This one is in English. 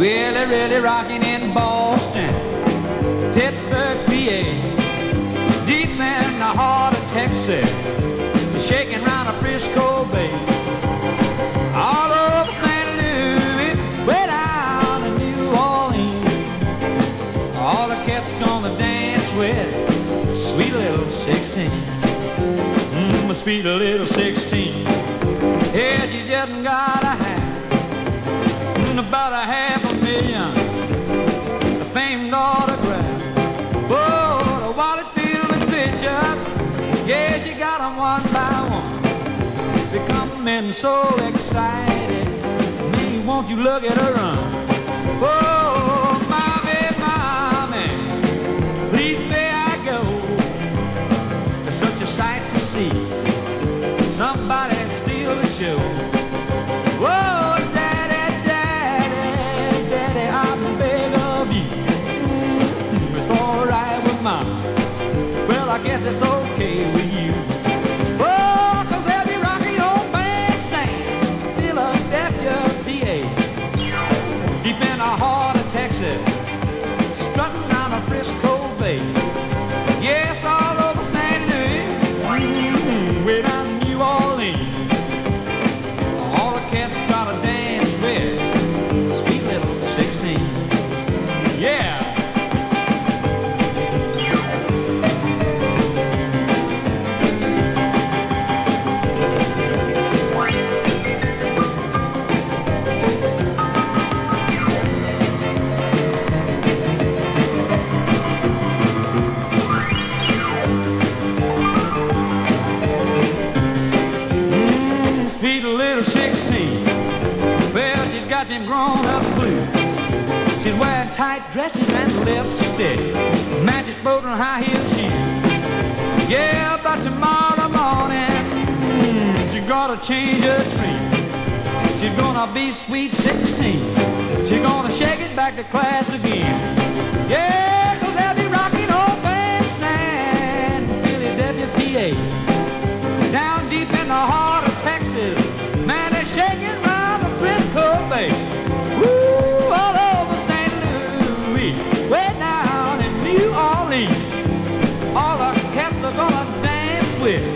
Really, really rocking in Boston, Pittsburgh, PA, deep in the heart of Texas, shaking round a Frisco Bay, all over St. Louis, way down to New Orleans. All the cats gonna dance with sweet little 16, mm, sweet little 16. Yeah, she just got a hat about a half a million. A famed autograph. Oh, the wallet filled with pictures. Yeah, she got them one by one. Becoming so excited. Me, won't you look at her run? Oh, mommy, mommy, please may I go? It's such a sight to see. Somebody steal the show. I guess it's okay with you. Oh, cause they'll be rocking your bandstand, Philadelphia, PA. Deep in the heart of Texas, strutting down the Frisco Bay. Yes, all over St. Louis, mm-hmm, way down New Orleans. All the cats got to dance them grown-up blues. She's wearing tight dresses and lipstick. Matches both on high heel shoes. Yeah, but tomorrow morning, mm, she's gonna change her tree. She's gonna be sweet 16. She's gonna shake it back to class again. Yeah. with.